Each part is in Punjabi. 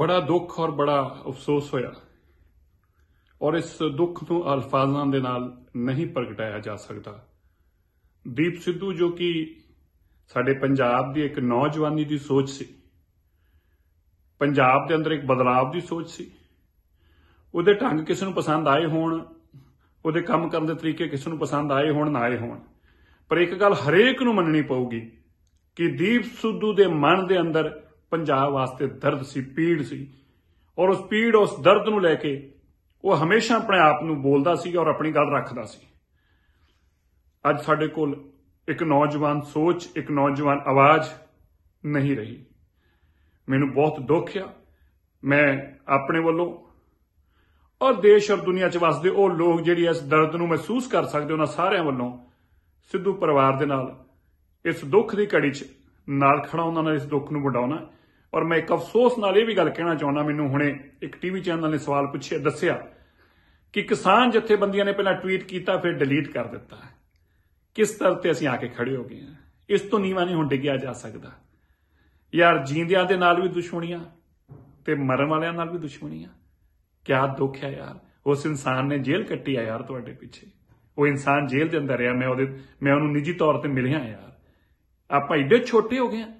ਬੜਾ ਦੁੱਖ ਔਰ ਬੜਾ ਅਫਸੋਸ ਹੋਇਆ। ਔਰ ਇਸ ਦੁੱਖ ਨੂੰ ਅਲਫਾਜ਼ਾਂ ਦੇ ਨਾਲ ਨਹੀਂ ਪ੍ਰਗਟਾਇਆ ਜਾ ਸਕਦਾ। ਦੀਪ ਸਿੱਧੂ ਜੋ ਕਿ ਸਾਡੇ ਪੰਜਾਬ ਦੀ ਇੱਕ ਨੌਜਵਾਨੀ ਦੀ ਸੋਚ ਸੀ, ਪੰਜਾਬ ਦੇ ਅੰਦਰ ਇੱਕ ਬਦਲਾਵ ਦੀ ਸੋਚ ਸੀ, ਉਹਦੇ ਢੰਗ ਕਿਸੇ ਨੂੰ ਪਸੰਦ ਆਏ ਹੋਣ, ਉਹਦੇ ਕੰਮ ਕਰਨ ਦੇ ਤਰੀਕੇ ਕਿਸੇ ਨੂੰ ਪਸੰਦ ਆਏ ਹੋਣ, ਨਾ ਆਏ ਹੋਣ। ਪਰ ਇੱਕ ਗੱਲ ਹਰੇਕ ਨੂੰ ਮੰਨਣੀ ਪਊਗੀ ਕਿ ਦੀਪ ਸਿੱਧੂ ਦੇ ਮਨ ਦੇ ਅੰਦਰ ਪੰਜਾਬ ਵਾਸਤੇ ਦਰਦ ਸੀ, ਪੀੜ ਸੀ। ਔਰ ਉਸ ਪੀੜ, ਉਸ ਦਰਦ ਨੂੰ ਲੈ ਕੇ ਉਹ ਹਮੇਸ਼ਾ ਆਪਣੇ ਆਪ ਨੂੰ ਬੋਲਦਾ ਸੀ ਔਰ ਆਪਣੀ ਗੱਲ ਰੱਖਦਾ ਸੀ। ਅੱਜ ਸਾਡੇ ਕੋਲ ਇੱਕ ਨੌਜਵਾਨ ਸੋਚ, ਇੱਕ ਨੌਜਵਾਨ ਆਵਾਜ਼ ਨਹੀਂ ਰਹੀ। ਮੈਨੂੰ ਬਹੁਤ ਦੁੱਖ ਆ। ਮੈਂ ਆਪਣੇ ਵੱਲੋਂ ਔਰ ਦੇਸ਼ ਔਰ ਦੁਨੀਆ 'ਚ ਵਸਦੇ ਉਹ ਲੋਕ ਜਿਹੜੀ ਇਸ ਦਰਦ ਨੂੰ ਮਹਿਸੂਸ ਕਰ ਸਕਦੇ, ਉਹਨਾਂ ਸਾਰਿਆਂ ਵੱਲੋਂ ਸਿੱਧੂ ਪਰਿਵਾਰ ਦੇ ਨਾਲ ਇਸ ਦੁੱਖ ਦੀ ਘੜੀ 'ਚ ਨਾਲ ਖੜਾ ਉਹਨਾਂ ਨਾਲ ਇਸ ਦੁੱਖ ਨੂੰ ਵਡਾਉਣਾ। ਔਰ ਮੈਂ ਇੱਕ ਅਫਸੋਸ ਨਾਲ ਇਹ ਵੀ ਗੱਲ ਕਹਿਣਾ ਚਾਹੁੰਦਾ ਮੈਨੂੰ ਹੁਣੇ ਇੱਕ ਟੀਵੀ ਚੈਨਲ ਨੇ ਸਵਾਲ ਪੁੱਛਿਆ, ਦੱਸਿਆ ਕਿ ਕਿਸਾਨ ਜਥੇਬੰਦੀਆਂ ਨੇ ਪਹਿਲਾਂ ਟਵੀਟ ਕੀਤਾ, ਫਿਰ ਡਿਲੀਟ ਕਰ ਦਿੱਤਾ ਕਿਸ ਤਰ੍ਹਾਂ ਤੇ ਅਸੀਂ ਆ ਕੇ ਖੜੇ ਹੋ ਗਏ ਹਾਂ? ਇਸ ਤੋਂ ਨੀਵਾ ਨਹੀਂ ਹੁਣ ਡਿੱਗਿਆ ਜਾ ਸਕਦਾ। ਯਾਰ ਜੀਂਦਿਆਂ ਦੇ ਨਾਲ ਵੀ ਦੁਸ਼ਮਣੀਆਂ ਤੇ ਮਰਨ ਵਾਲਿਆਂ ਨਾਲ ਵੀ ਦੁਸ਼ਮਣੀਆਂ। ਕਿਆ ਦੁੱਖ ਹੈ ਯਾਰ, ਉਸ ਇਨਸਾਨ ਨੇ ਜੇਲ੍ਹ ਕੱਟੀ ਆ ਯਾਰ ਤੁਹਾਡੇ ਪਿੱਛੇ। ਉਹ ਇਨਸਾਨ ਜੇਲ੍ਹ ਦੇ ਅੰਦਰ ਰਿਹਾ, ਮੈਂ ਉਹਦੇ ਮੈਂ ਉਹਨੂੰ ਨਿੱਜੀ ਤੌਰ ਤੇ ਮਿਲਿਆ ਯਾਰ। ਆਪਾਂ ਏਡੇ ਛੋਟੇ ਹੋ ਗਏ ਆ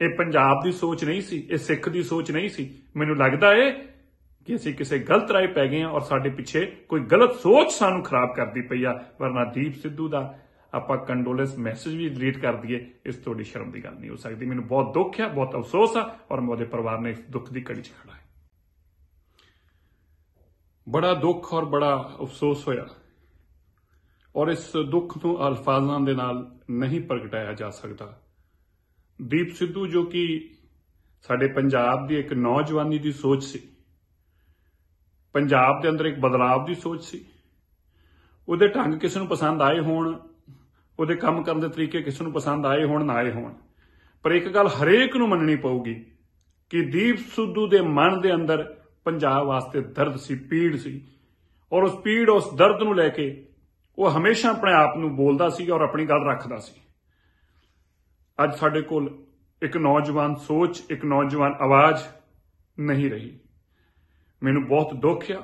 ਇਹ ਪੰਜਾਬ ਦੀ ਸੋਚ ਨਹੀਂ ਸੀ, ਇਹ ਸਿੱਖ ਦੀ ਸੋਚ ਨਹੀਂ ਸੀ। ਮੈਨੂੰ ਲੱਗਦਾ ਏ ਕਿ ਅਸੀਂ ਕਿਸੇ ਗਲਤ ਰਾਏ ਪੈ ਗਏ ਹਾਂ ਔਰ ਸਾਡੇ ਪਿੱਛੇ ਕੋਈ ਗਲਤ ਸੋਚ ਸਾਨੂੰ ਖਰਾਬ ਕਰਦੀ ਪਈ ਆ, ਵਰਨਾ ਦੀਪ ਸਿੱਧੂ ਦਾ ਆਪਾਂ ਕੰਡੋਲੈਂਸ ਮੈਸੇਜ ਵੀ ਡਿਲੀਟ ਕਰ ਦਈਏ, ਇਸ ਤੋਂ ਵੱਡੀ ਸ਼ਰਮ ਦੀ ਗੱਲ ਨਹੀਂ ਹੋ ਸਕਦੀ। ਮੈਨੂੰ ਬਹੁਤ ਦੁੱਖ ਆ, ਬਹੁਤ ਅਫਸੋਸ ਆ ਔਰ ਮੈਂ ਉਹਦੇ ਪਰਿਵਾਰ ਨੇ ਇਸ ਦੁੱਖ ਦੀ ਘੜੀ 'ਚ ਖੜਾ ਹੈ ਬੜਾ ਦੁੱਖ ਔਰ ਬੜਾ ਅਫਸੋਸ ਹੋਇਆ। ਔਰ ਇਸ ਦੁੱਖ ਨੂੰ ਅਲਫਾਜ਼ਾਂ ਦੇ ਨਾਲ ਨਹੀਂ ਪ੍ਰਗਟਾਇਆ ਜਾ ਸਕਦਾ। ਦੀਪ ਸਿੱਧੂ, ਜੋ ਕਿ ਸਾਡੇ ਪੰਜਾਬ ਦੀ ਇੱਕ ਨੌਜਵਾਨੀ ਦੀ ਸੋਚ ਸੀ, ਪੰਜਾਬ ਦੇ ਅੰਦਰ ਇੱਕ ਬਦਲਾਵ ਦੀ ਸੋਚ ਸੀ, ਉਹਦੇ ਢੰਗ ਕਿਸੇ ਨੂੰ ਪਸੰਦ ਆਏ ਹੋਣ, ਉਹਦੇ ਕੰਮ ਕਰਨ ਦੇ ਤਰੀਕੇ ਕਿਸੇ ਨੂੰ ਪਸੰਦ ਆਏ ਹੋਣ, ਨਾ ਆਏ ਹੋਣ। ਪਰ ਇੱਕ ਗੱਲ ਹਰੇਕ ਨੂੰ ਮੰਨਣੀ ਪਊਗੀ ਕਿ ਦੀਪ ਸਿੱਧੂ ਦੇ ਮਨ ਦੇ ਅੰਦਰ ਪੰਜਾਬ ਵਾਸਤੇ ਦਰਦ ਸੀ, ਪੀੜ ਸੀ, ਔਰ ਉਸ ਪੀੜ, ਉਸ ਦਰਦ ਨੂੰ ਲੈ ਕੇ ਉਹ ਹਮੇਸ਼ਾ ਆਪਣੇ ਆਪ ਨੂੰ ਬੋਲਦਾ ਸੀ ਔਰ ਆਪਣੀ ਗੱਲ ਰੱਖਦਾ ਸੀ। ਅੱਜ ਸਾਡੇ ਕੋਲ ਇੱਕ ਨੌਜਵਾਨ ਸੋਚ, ਇੱਕ ਨੌਜਵਾਨ ਆਵਾਜ਼ ਨਹੀਂ ਰਹੀ। ਮੈਨੂੰ ਬਹੁਤ ਦੁੱਖ ਆ।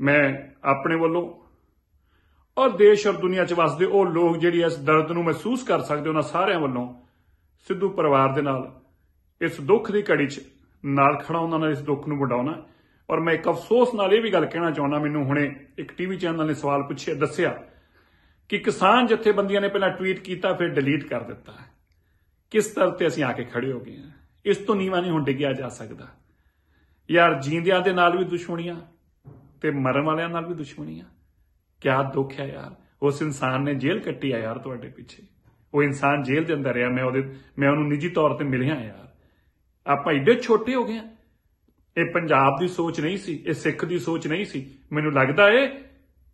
ਮੈਂ ਆਪਣੇ ਵੱਲੋਂ ਔਰ ਦੇਸ਼ ਔਰ ਦੁਨੀਆ 'ਚ ਵਸਦੇ ਉਹ ਲੋਕ ਜਿਹੜੀ ਇਸ ਦਰਦ ਨੂੰ ਮਹਿਸੂਸ ਕਰ ਸਕਦੇ, ਉਹਨਾਂ ਸਾਰਿਆਂ ਵੱਲੋਂ ਸਿੱਧੂ ਪਰਿਵਾਰ ਦੇ ਨਾਲ ਇਸ ਦੁੱਖ ਦੀ ਘੜੀ 'ਚ ਨਾਲ ਖੜਾ ਉਹਨਾਂ ਨਾਲ ਇਸ ਦੁੱਖ ਨੂੰ ਵਡਾਉਣਾ। ਔਰ ਮੈਂ ਇੱਕ ਅਫਸੋਸ ਨਾਲ ਇਹ ਵੀ ਗੱਲ ਕਹਿਣਾ ਚਾਹੁੰਦਾ, ਮੈਨੂੰ ਹੁਣੇ ਇੱਕ ਟੀਵੀ ਚੈਨਲ ਨੇ ਸਵਾਲ ਪੁੱਛਿਆ, ਦੱਸਿਆ ਕਿ ਕਿਸਾਨ ਜਥੇਬੰਦੀਆਂ ਨੇ ਪਹਿਲਾਂ ਟਵੀਟ ਕੀਤਾ, ਫਿਰ ਡਿਲੀਟ ਕਰ ਦਿੱਤਾ। ਕਿਸ ਤਰ੍ਹਾਂ ਤੇ ਅਸੀਂ ਆ ਕੇ ਖੜੇ ਹੋ ਗਏ ਹਾਂ? ਇਸ ਤੋਂ ਨੀਵਾ ਨਹੀਂ ਹੁਣ ਡਿੱਗਿਆ ਜਾ ਸਕਦਾ। ਯਾਰ ਜੀਂਦਿਆਂ ਦੇ ਨਾਲ ਵੀ ਦੁਸ਼ਮਣੀਆਂ ਤੇ ਮਰਨ ਵਾਲਿਆਂ ਨਾਲ ਵੀ ਦੁਸ਼ਮਣੀਆਂ। ਕਿਆ ਦੁੱਖ ਹੈ ਯਾਰ। ਉਸ ਇਨਸਾਨ ਨੇ ਜੇਲ੍ਹ ਕੱਟੀ ਆ ਯਾਰ ਤੁਹਾਡੇ ਪਿੱਛੇ। ਉਹ ਇਨਸਾਨ ਜੇਲ੍ਹ ਦੇ ਅੰਦਰ ਰਿਹਾ। ਮੈਂ ਉਹਦੇ ਮੈਂ ਉਹਨੂੰ ਨਿੱਜੀ ਤੌਰ ਤੇ ਮਿਲਿਆ ਯਾਰ। ਆਪਾਂ ਇੱਡੇ ਛੋਟੇ ਹੋ ਗਏ ਆ ਇਹ ਪੰਜਾਬ ਦੀ ਸੋਚ ਨਹੀਂ ਸੀ, ਇਹ ਸਿੱਖ ਦੀ ਸੋਚ ਨਹੀਂ ਸੀ। ਮੈਨੂੰ ਲੱਗਦਾ ਏ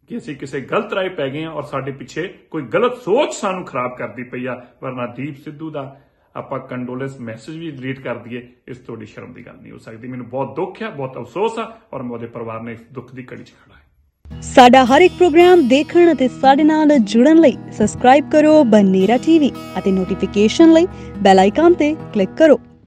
ਕਿ ਅਸੀਂ ਕਿਸੇ ਗਲਤ ਰਾਏ ਪੈ ਗਏ ਆ ਔਰ ਸਾਡੇ ਪਿੱਛੇ ਕੋਈ ਗਲਤ ਸੋਚ ਸਾਨੂੰ ਖਰਾਬ ਕਰਦੀ ਪਈ ਆ। ਵਰਨਾ ਦੀਪ ਸਿੱਧੂ ਦਾ ਆਪਾਂ ਕੰਡੋਲੈਂਸ ਮੈਸੇਜ ਵੀ ਡਿਲੀਟ ਕਰ ਦਈਏ, ਇਸ ਤੋਂ ਵੱਡੀ ਸ਼ਰਮ ਦੀ ਗੱਲ ਨਹੀਂ ਹੋ ਸਕਦੀ। ਮੈਨੂੰ ਬਹੁਤ ਦੁੱਖ ਆ ਬਹੁਤ ਅਫਸੋਸ ਆ ਔਰ ਮੈਂ ਉਹਦੇ ਪਰਿਵਾਰ ਨੇ ਇਸ ਦੁੱਖ ਦੀ ਘੜੀ 'ਚ ਖੜਾ ਹੈ। ਸਾਡਾ ਹਰ ਇੱਕ ਪ੍ਰੋਗਰਾਮ ਦੇਖਣ ਅਤੇ ਸਾਡੇ ਨਾਲ ਜੁੜਨ ਲਈ ਸਬਸਕ੍ਰਾਈਬ ਕਰੋ ਬਨੇਰਾ ਟੀਵੀ ਅਤੇ ਨੋਟੀਫਿਕੇਸ਼ਨ ਲਈ ਬੈਲ ਆਈਕਨ ਤੇ ਕਲਿੱਕ ਕਰੋ।